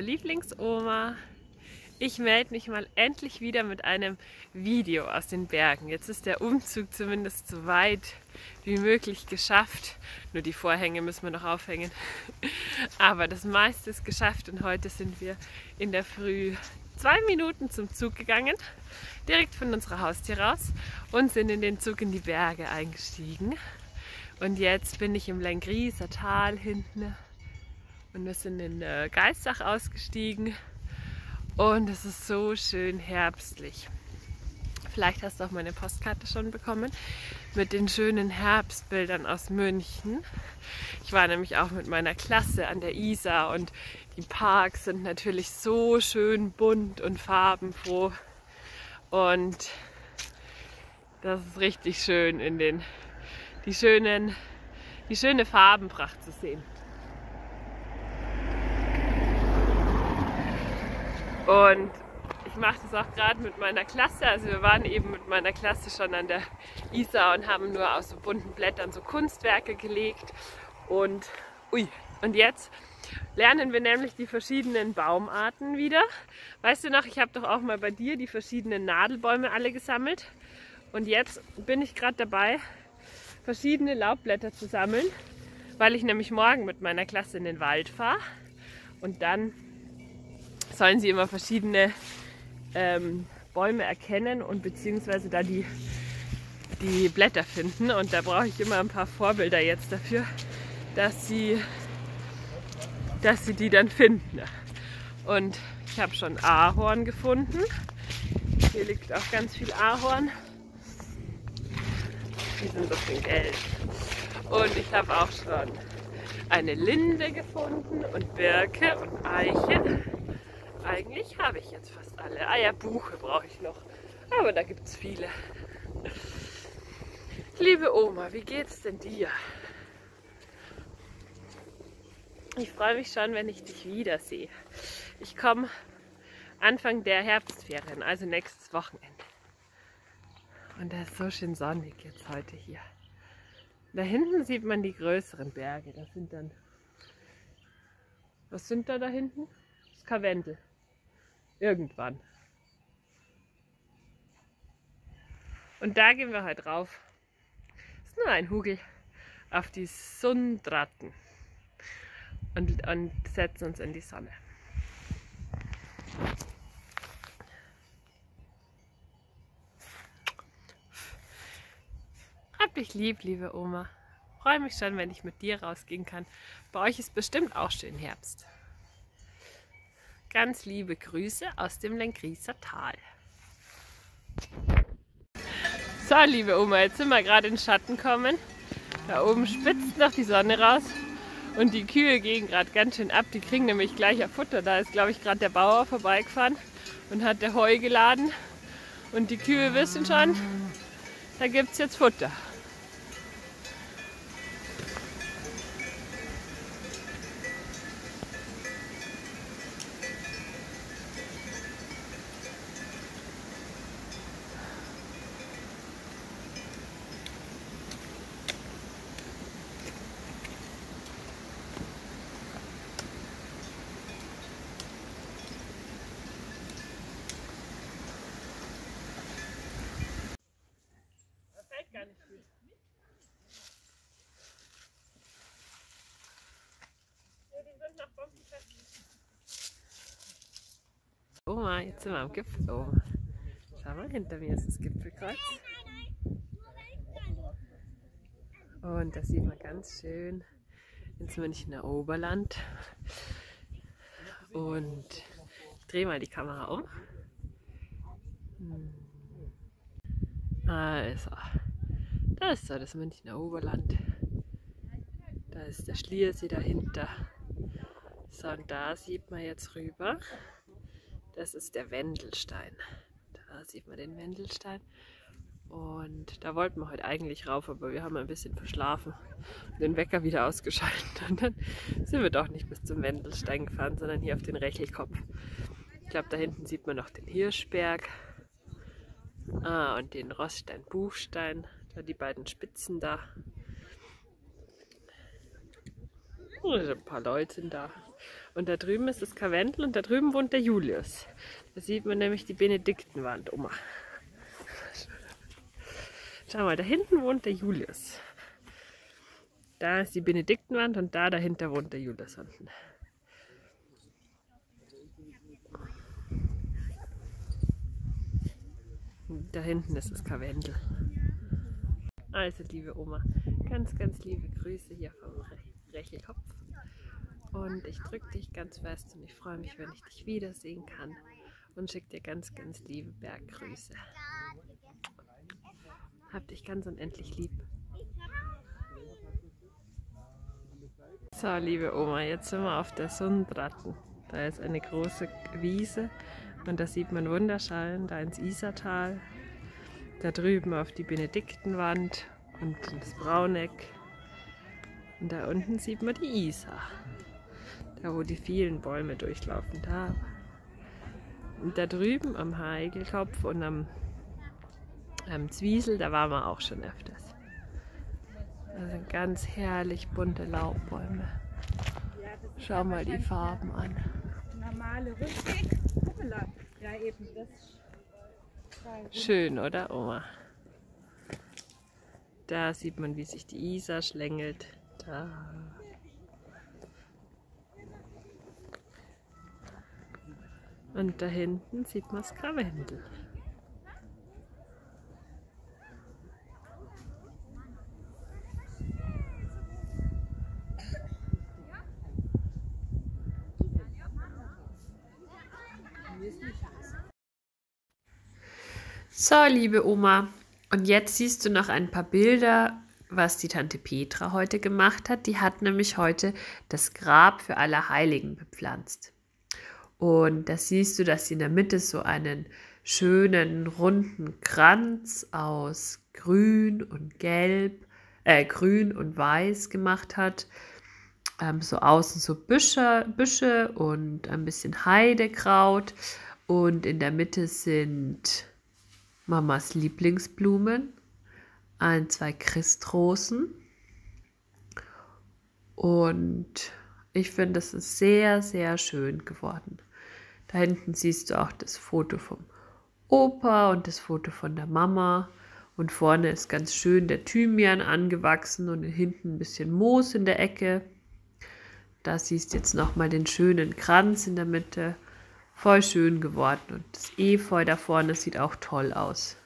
Lieblingsoma, ich melde mich mal endlich wieder mit einem Video aus den Bergen. Jetzt ist der Umzug zumindest so weit wie möglich geschafft. Nur die Vorhänge müssen wir noch aufhängen. Aber das meiste ist geschafft und heute sind wir in der Früh zwei Minuten zum Zug gegangen, direkt von unserer Haustür raus und sind in den Zug in die Berge eingestiegen. Und jetzt bin ich im Lengrieser Tal hinten und wir sind in äh, Geistach ausgestiegen und es ist so schön herbstlich. Vielleicht hast du auch meine Postkarte schon bekommen mit den schönen Herbstbildern aus München. Ich war nämlich auch mit meiner Klasse an der Isar und die Parks sind natürlich so schön bunt und farbenfroh. Und das ist richtig schön in den die schönen die schöne Farbenpracht zu sehen. Und ich mache das auch gerade mit meiner Klasse. Also wir waren eben mit meiner Klasse schon an der Isar und haben nur aus so bunten Blättern so Kunstwerke gelegt. Und, ui, und jetzt lernen wir nämlich die verschiedenen Baumarten wieder. Weißt du noch, ich habe doch auch mal bei dir die verschiedenen Nadelbäume alle gesammelt. Und jetzt bin ich gerade dabei, verschiedene Laubblätter zu sammeln, weil ich nämlich morgen mit meiner Klasse in den Wald fahre. Und dann sollen sie immer verschiedene ähm, Bäume erkennen und beziehungsweise da die, die Blätter finden. Und da brauche ich immer ein paar Vorbilder jetzt dafür, dass sie, dass sie die dann finden. Und ich habe schon Ahorn gefunden. Hier liegt auch ganz viel Ahorn. Die sind so schön gelb. Und ich habe auch schon eine Linde gefunden und Birke und Eiche. Eigentlich habe ich jetzt fast alle. Ah ja, Buche brauche ich noch. Aber da gibt es viele. Liebe Oma, wie geht's denn dir? Ich freue mich schon, wenn ich dich wiedersehe. Ich komme Anfang der Herbstferien, also nächstes Wochenende. Und da ist so schön sonnig jetzt heute hier. Da hinten sieht man die größeren Berge. Das sind dann. Was sind da da hinten? Das Karwendel. Irgendwann. Und da gehen wir heute rauf. Das ist nur ein Hügel auf die Sundratten und, und setzen uns in die Sonne. Hab dich lieb, liebe Oma. Freue mich schon, wenn ich mit dir rausgehen kann. Bei euch ist bestimmt auch schön Herbst. Ganz liebe Grüße aus dem Lengrieser Tal. So, liebe Oma, jetzt sind wir gerade in den Schatten gekommen. Da oben spitzt noch die Sonne raus und die Kühe gehen gerade ganz schön ab. Die kriegen nämlich gleich ein Futter. Da ist, glaube ich, gerade der Bauer vorbeigefahren und hat der Heu geladen. Und die Kühe wissen schon, da gibt es jetzt Futter. Oma, jetzt sind wir am Gipfel oben. Schau mal, hinter mir ist das Gipfelkreuz. Und das sieht man ganz schön ins Münchner Oberland. Und ich drehe mal die Kamera um. Hm. Also, da ist so das Münchner Oberland. Da ist der Schliersee dahinter. So, und da sieht man jetzt rüber. Das ist der Wendelstein. Da sieht man den Wendelstein. Und da wollten wir heute eigentlich rauf, aber wir haben ein bisschen verschlafen. Den Wecker wieder ausgeschaltet. Und dann sind wir doch nicht bis zum Wendelstein gefahren, sondern hier auf den Rechelkopf. Ich glaube, da hinten sieht man noch den Hirschberg. Ah, und den Roststein-Buchstein. Da die beiden Spitzen da. Und ein paar Leute sind da. Und da drüben ist das Karwendel und da drüben wohnt der Julius. Da sieht man nämlich die Benediktenwand, Oma. Schau mal, da hinten wohnt der Julius. Da ist die Benediktenwand und da dahinter wohnt der Julius unten. Da hinten ist das Karwendel. Also, liebe Oma, ganz, ganz liebe Grüße hier vom Rechelkopf. Und ich drücke dich ganz fest und ich freue mich, wenn ich dich wiedersehen kann. Und schicke dir ganz, ganz liebe Berggrüße. Hab dich ganz unendlich lieb. So, liebe Oma, jetzt sind wir auf der Sundratten. Da ist eine große Wiese und da sieht man wunderschön da ins Isartal. Da drüben auf die Benediktenwand und das Brauneck. Und da unten sieht man die Isar. Da wo die vielen Bäume durchlaufen. Da. Und da drüben am Heigelkopf und am, am Zwiesel, da waren wir auch schon öfters. Da sind ganz herrlich bunte Laubbäume. Schau mal die Farben an. Normale Rückweg. Ja, eben. Das Schön, oder, Oma? Da sieht man, wie sich die Isar schlängelt. Da. Und da hinten sieht man das Krawendel. So, liebe Oma, und jetzt siehst du noch ein paar Bilder, was die Tante Petra heute gemacht hat. Die hat nämlich heute das Grab für alle Heiligen bepflanzt. Und da siehst du, dass sie in der Mitte so einen schönen runden Kranz aus Grün und Gelb, äh, Grün und Weiß gemacht hat. Ähm, so außen so Büsche, Büsche und ein bisschen Heidekraut. Und in der Mitte sind Mamas Lieblingsblumen, ein, zwei Christrosen. Und ich finde, es ist sehr, sehr schön geworden. Da hinten siehst du auch das Foto vom Opa und das Foto von der Mama. Und vorne ist ganz schön der Thymian angewachsen und hinten ein bisschen Moos in der Ecke. Da siehst du jetzt nochmal den schönen Kranz in der Mitte. Voll schön geworden. Und das Efeu da vorne sieht auch toll aus.